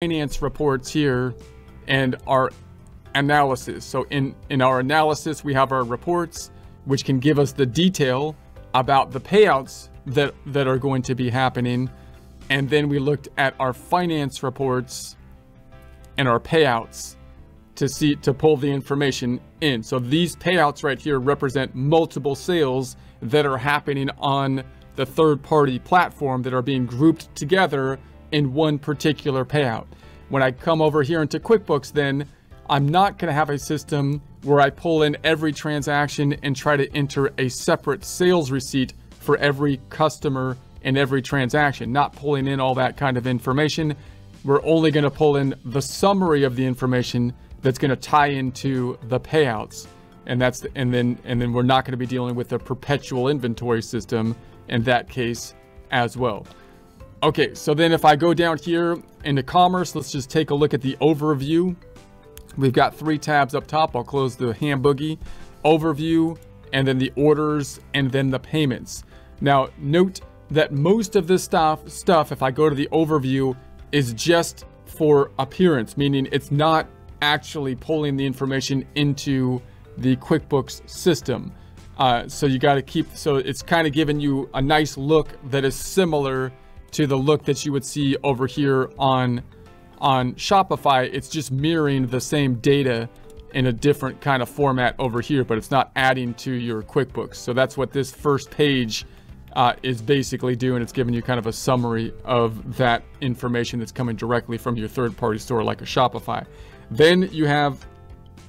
finance reports here and our analysis. So in, in our analysis, we have our reports, which can give us the detail about the payouts that, that are going to be happening. And then we looked at our finance reports and our payouts to see to pull the information in. So these payouts right here represent multiple sales that are happening on the third party platform that are being grouped together in one particular payout. When I come over here into QuickBooks, then I'm not going to have a system where I pull in every transaction and try to enter a separate sales receipt for every customer and every transaction, not pulling in all that kind of information. We're only going to pull in the summary of the information that's going to tie into the payouts. And that's the, and then and then we're not going to be dealing with a perpetual inventory system in that case as well. Okay, so then if I go down here into commerce, let's just take a look at the overview. We've got three tabs up top. I'll close the hamburger, overview, and then the orders, and then the payments. Now, note that most of this stuff, stuff, if I go to the overview, is just for appearance, meaning it's not actually pulling the information into the QuickBooks system. Uh, so you got to keep, so it's kind of giving you a nice look that is similar to the look that you would see over here on, on Shopify. It's just mirroring the same data in a different kind of format over here, but it's not adding to your QuickBooks. So that's what this first page uh, is basically doing. It's giving you kind of a summary of that information that's coming directly from your third party store like a Shopify. Then you have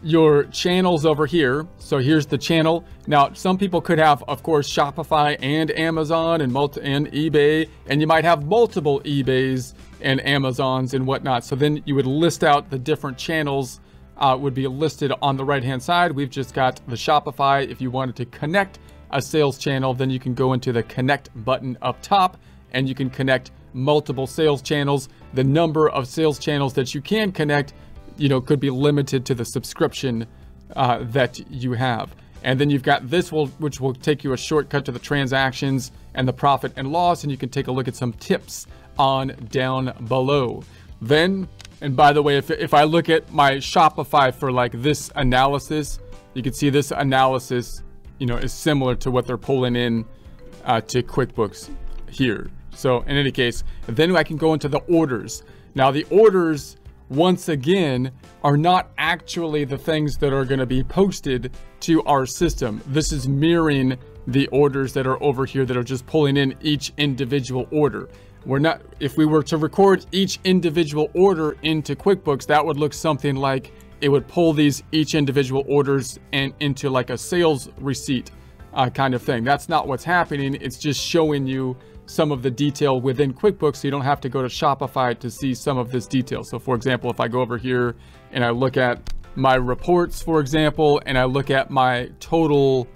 your channels over here. So here's the channel. Now, some people could have, of course, Shopify and Amazon and multi and eBay, and you might have multiple eBays and Amazons and whatnot. So then you would list out the different channels uh, would be listed on the right hand side. We've just got the Shopify. If you wanted to connect a sales channel, then you can go into the connect button up top and you can connect multiple sales channels. The number of sales channels that you can connect you know, could be limited to the subscription uh, that you have. And then you've got this, will, which will take you a shortcut to the transactions and the profit and loss, and you can take a look at some tips on down below. Then, and by the way, if, if I look at my Shopify for like this analysis, you can see this analysis, you know, is similar to what they're pulling in uh, to QuickBooks here. So in any case, then I can go into the orders. Now the orders once again, are not actually the things that are going to be posted to our system. This is mirroring the orders that are over here that are just pulling in each individual order. We're not, if we were to record each individual order into QuickBooks, that would look something like it would pull these each individual orders and into like a sales receipt uh, kind of thing. That's not what's happening. It's just showing you some of the detail within QuickBooks so you don't have to go to Shopify to see some of this detail. So for example, if I go over here and I look at my reports, for example, and I look at my total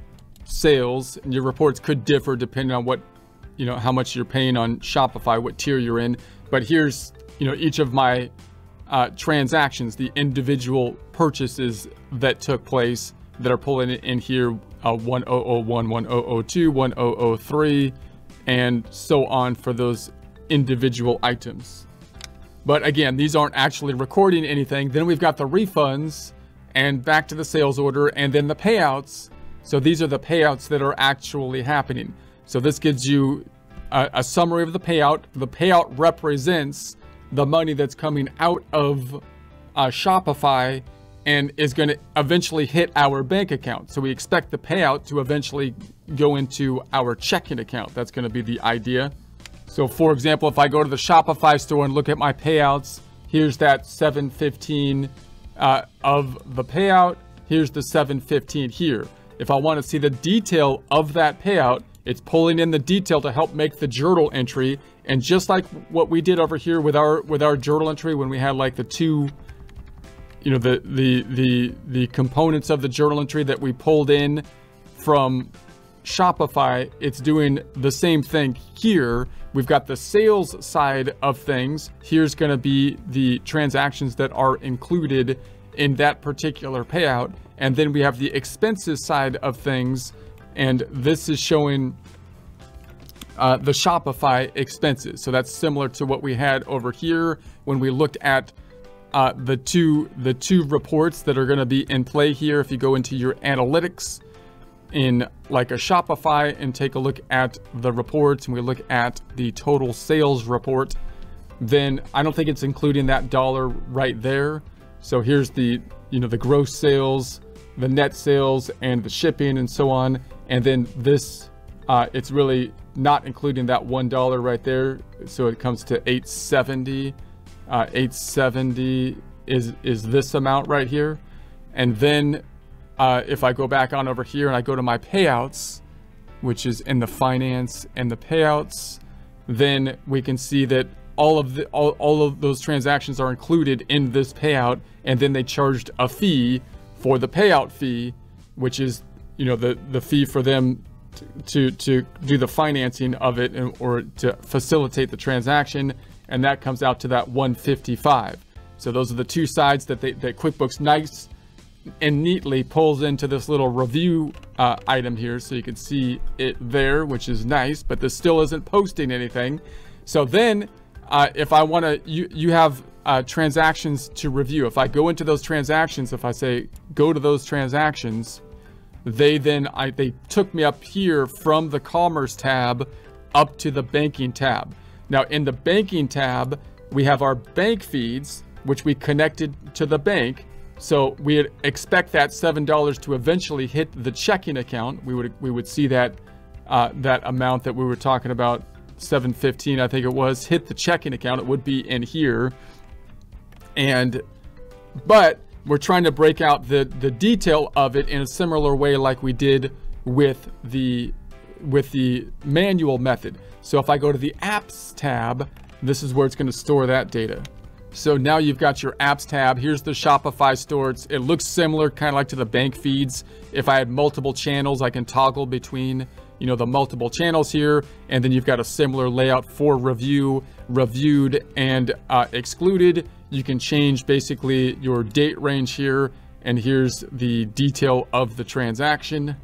sales, and your reports could differ depending on what, you know, how much you're paying on Shopify, what tier you're in. But here's, you know, each of my uh, transactions, the individual purchases that took place that are pulling in here, uh, 1001, 1002, 1003, and so on for those individual items. But again, these aren't actually recording anything. Then we've got the refunds and back to the sales order and then the payouts. So these are the payouts that are actually happening. So this gives you a, a summary of the payout. The payout represents the money that's coming out of uh, Shopify and is going to eventually hit our bank account. So we expect the payout to eventually go into our checking account. That's going to be the idea. So for example, if I go to the Shopify store and look at my payouts, here's that 715 uh, of the payout. Here's the 715 here. If I want to see the detail of that payout, it's pulling in the detail to help make the journal entry. And just like what we did over here with our with our journal entry when we had like the two you know, the, the, the, the components of the journal entry that we pulled in from Shopify, it's doing the same thing here. We've got the sales side of things. Here's going to be the transactions that are included in that particular payout. And then we have the expenses side of things. And this is showing uh, the Shopify expenses. So that's similar to what we had over here when we looked at uh, the two the two reports that are going to be in play here. If you go into your analytics in like a Shopify and take a look at the reports and we look at the total sales report, then I don't think it's including that dollar right there. So here's the you know the gross sales, the net sales, and the shipping and so on. And then this, uh, it's really not including that one dollar right there. So it comes to 870 uh, 870 is is this amount right here. And then uh, if I go back on over here and I go to my payouts which is in the finance and the payouts then we can see that all of the all, all of those transactions are included in this payout. And then they charged a fee for the payout fee which is you know the the fee for them to to do the financing of it or to facilitate the transaction and that comes out to that 155. So those are the two sides that, they, that QuickBooks nice and neatly pulls into this little review uh, item here. So you can see it there, which is nice, but this still isn't posting anything. So then uh, if I want to, you, you have uh, transactions to review. If I go into those transactions, if I say go to those transactions, they then I they took me up here from the commerce tab up to the banking tab. Now in the banking tab, we have our bank feeds, which we connected to the bank. So we expect that $7 to eventually hit the checking account. We would we would see that uh, that amount that we were talking about, 715, I think it was, hit the checking account. It would be in here. And but we're trying to break out the the detail of it in a similar way like we did with the with the manual method. So if I go to the apps tab, this is where it's going to store that data. So now you've got your apps tab. Here's the Shopify store. It's, it looks similar, kind of like to the bank feeds. If I had multiple channels, I can toggle between, you know, the multiple channels here. And then you've got a similar layout for review, reviewed, and uh, excluded. You can change basically your date range here. And here's the detail of the transaction.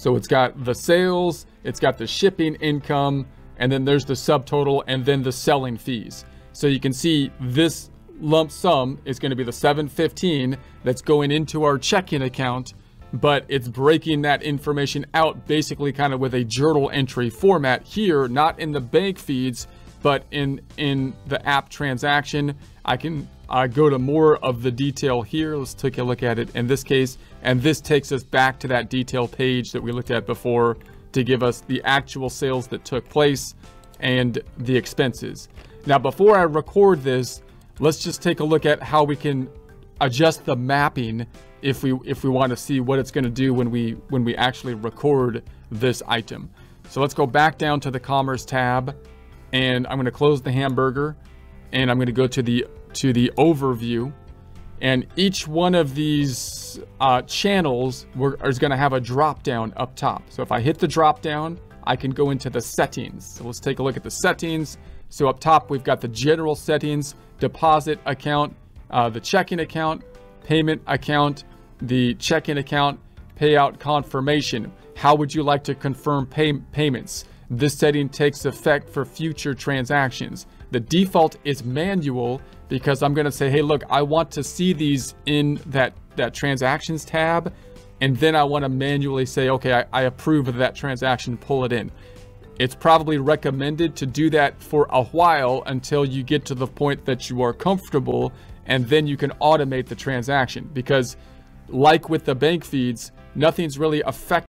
So it's got the sales, it's got the shipping income, and then there's the subtotal and then the selling fees. So you can see this lump sum is going to be the 715 that's going into our checking account, but it's breaking that information out basically kind of with a journal entry format here, not in the bank feeds, but in in the app transaction. I can uh, go to more of the detail here. Let's take a look at it in this case. And this takes us back to that detail page that we looked at before to give us the actual sales that took place and the expenses. Now, before I record this, let's just take a look at how we can adjust the mapping if we if we want to see what it's going to do when we when we actually record this item. So let's go back down to the commerce tab and I'm going to close the hamburger and I'm going to go to the to the overview and each one of these uh, channels is going to have a drop down up top. So if I hit the drop down, I can go into the settings. So let's take a look at the settings. So up top, we've got the general settings, deposit account, uh, the checking account, payment account, the checking account, payout confirmation. How would you like to confirm pay payments? This setting takes effect for future transactions. The default is manual because I'm going to say, hey, look, I want to see these in that, that transactions tab. And then I want to manually say, okay, I, I approve of that transaction, pull it in. It's probably recommended to do that for a while until you get to the point that you are comfortable and then you can automate the transaction because like with the bank feeds, nothing's really affected